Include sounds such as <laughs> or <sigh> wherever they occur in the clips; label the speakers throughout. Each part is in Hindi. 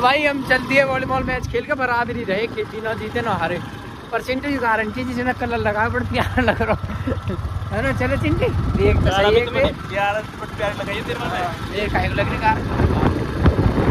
Speaker 1: तो भाई हम चलती है वॉलीबॉल मैच खेल के बराबरी रहे खेती ना जीते ना हारे। पर चिंटू की गारंटी जिसने कलर लगा बड़ा प्यार लग रहा है। ना चलो चिंटी? देख तो सही कि-
Speaker 2: यार प्यार लगाइए तेरे में
Speaker 1: देख आएगा लग रही कार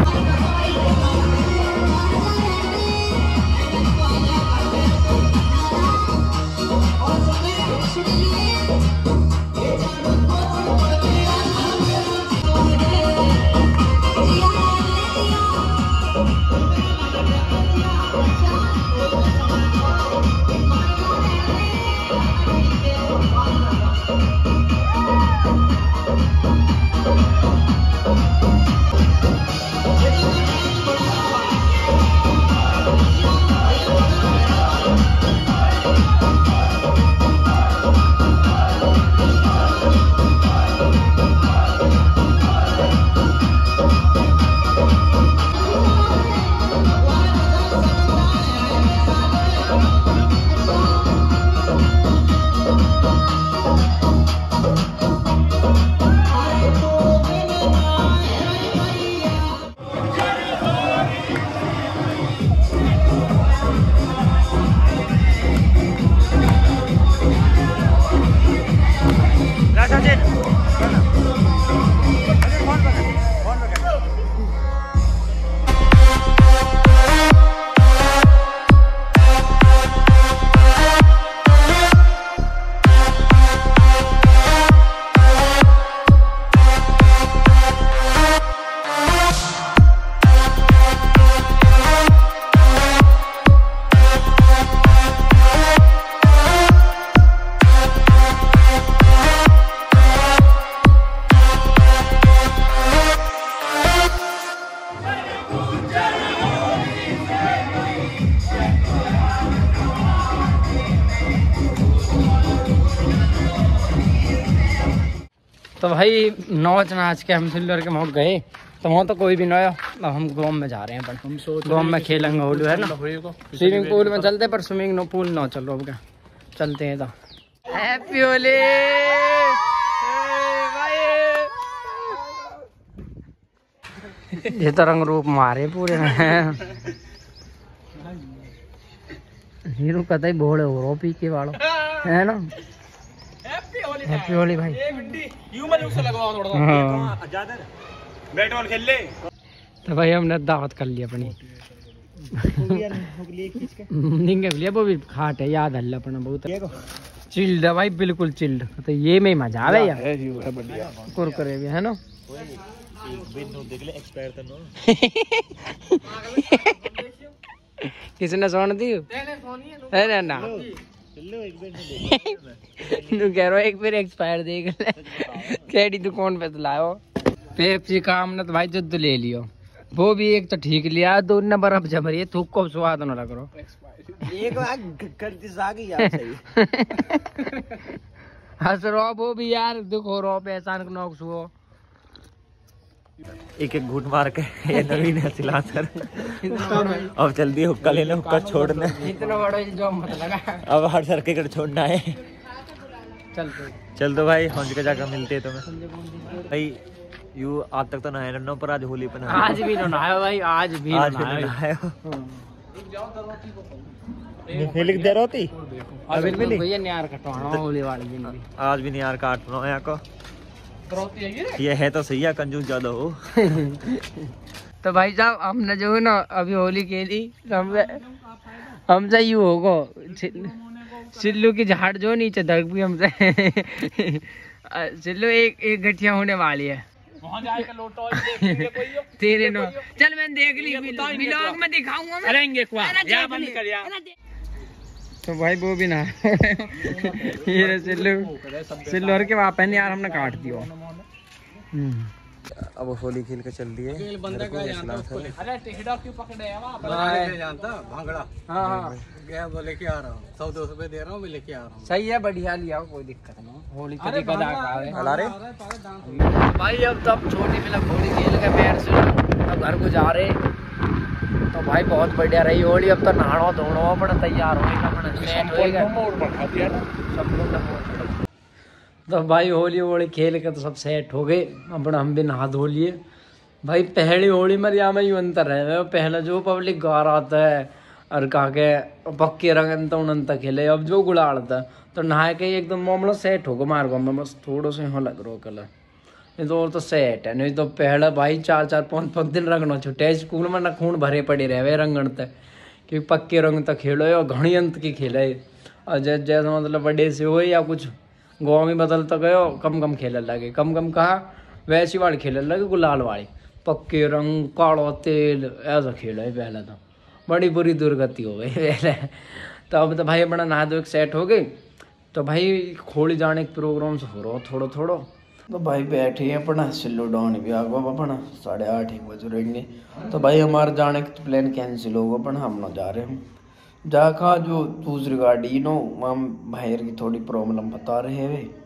Speaker 1: तो भाई नौच नाच के हम सिल्वर के मौक गए। तो वहाँ तो कोई भी आया। अब हम गाँव में जा रहे हैं पर
Speaker 2: हम
Speaker 1: गाँव में खेलेंगे होली है ना? स्विमिंग पूल में चलते पर स्विमिंग नो पूल ना चलो अब क्या। चलते हैं तो। हैप्पी होली ये तो रंग रूप मारे पूरे हीरो कतई बोले हो रो पी के वालो। <laughs> है ना? हैप्पी होली भाई। हाँ।
Speaker 2: ज़्यादा बैट बॉल खेल ले।
Speaker 1: तो भाई हमने दावत कर ली अपनी। <laughs> <laughs> निंगे लिया वो भी खाट है याद हल्ला अपना बहुत। चिल्ड है भाई बिल्कुल चिल्ड। तो ये में ही मज़ा आवे यार।
Speaker 2: है बढ़िया।
Speaker 1: कुरकुरे भी है ना? <laughs> किसने सोन दी? अरे ना। तू कह रहा एक बार एक्सपायर देख ले। <laughs> केडी दुकान पे तो लाओ। पेप्सी का हमने तो भाई जुद्ध ले लियो। वो भी एक तो ठीक लिया दो न बर्फ़ जम रही है थूक को स्वाद न लग रहा
Speaker 2: एक गलती से आ गई यार सही। <laughs>
Speaker 1: हंस रो वो भी यार देखो रो पे एहसान को नौक सुओ।
Speaker 2: एक एक घूट मार के ये नवीन है सिला सर अब जल्दी हुक्का लेने हुक्का छोड़ने।
Speaker 1: इतना बड़ा जो मत लगा।
Speaker 2: अब हर सर सर्किट छोड़ना है।
Speaker 1: चल तो।
Speaker 2: चल तो भाई हौज के जाकर मिलते हैं तुम्हें। भाई यू आज तक तो नहाया ना पर आज होली पर नहाया।
Speaker 1: आज भी नहायो भाई आज भी
Speaker 2: आज भी
Speaker 1: नहायो
Speaker 2: नहाया
Speaker 1: हाँ।
Speaker 2: लिख दे रोती
Speaker 1: अभी मिली भैया न्यार कटवाना होली वाले दिन भी।
Speaker 2: आज भी नहीं यार काट रहा यहाँ को ये? है तो सही है कंजूस ज़्यादा हो। <laughs>
Speaker 1: तो भाई साहब हमने जो है ना अभी होली खेली तो हम हमसे यू होगो सिल्लू की झाड़ जो नीचे दग भी हमसे। <laughs> सिल्लू एक एक गठिया होने वाली है। <laughs> तेरे नो चल मैंने देख ली ब्लॉग में दिखाऊँगा मैं। बंद कर। तो भाई वो भी ना। <laughs> ये सिल्लू। सिल्लू और के वापस नहीं यार हमने काट दिया। हम्म।
Speaker 2: अब होली खेल के चल दिए।
Speaker 1: अरे टिकट क्यों पकड़े
Speaker 3: भांगड़ा।
Speaker 1: हाँ हाँ।
Speaker 3: गया वो लेके आ रहा हूँ। सौ दो सौ दे रहा हूँ मैं लेके आ रहा हूँ।
Speaker 1: सही है बढ़िया लिया कोई दिक्कत नहीं। होली कभी कदा भाई अब तो अब छोटी फ़िल्म होली खेल के पैर से अब घर को जा रहे। तो भाई बहुत बढ़िया रही होली। अब तो नहानो धोनो अपना तैयार अपना सेट होएगा संपूर्ण मोड। तो भाई होली होली खेल के तो सब सेट हो गए। अपना हम भी नहा धो लिए। भाई पहली होली में यहाँ में यूँ अंतर है पहला जो पब्लिक गा रहा था और कहा के पक्के रंग अंत उनंत खेले। अब जो गुलाल था तो नहा के एकदम मामला सेट होगा मार को मैं बस थोड़ा सा यहाँ लग रहा कलर नहीं तो और तो सेट है। नहीं तो पहला भाई चार चार, पाँच पाँच दिन रंगना छुट्टे। स्कूल में ना खून भरे पड़े रहे वे रंगण तक क्योंकि पक्के रंग तक खेलो है और घनी अंत की खेले। और जैसे मतलब बड़े से हो या कुछ गाँव में बदलता गयो, कम कम खेलने लगे। कम कम कहा, वैसी वाली खेलने लगे गुलाल वाली। पक्के रंग काड़ो तेल, ऐसा खेलो है पहले तो। बड़ी बुरी दुर्गति हो गई <laughs> पहले। तो अब तो भाई अपना नहा धो सेट हो गई। तो भाई खोली जाने के प्रोग्राम से हो रहा थोड़ो थोड़ो तो भाई बैठे हैं अपना सिल्लो डाउन भी आ गया अपना, साढ़े आठ एक बजे रहेंगे तो भाई हमारे जाने का प्लान कैंसिल होगा अपना, हम ना जा रहे हैं। जा खा जो दूसरी गाड़ी नो मैम भाई की थोड़ी प्रॉब्लम बता रहे हैं। वे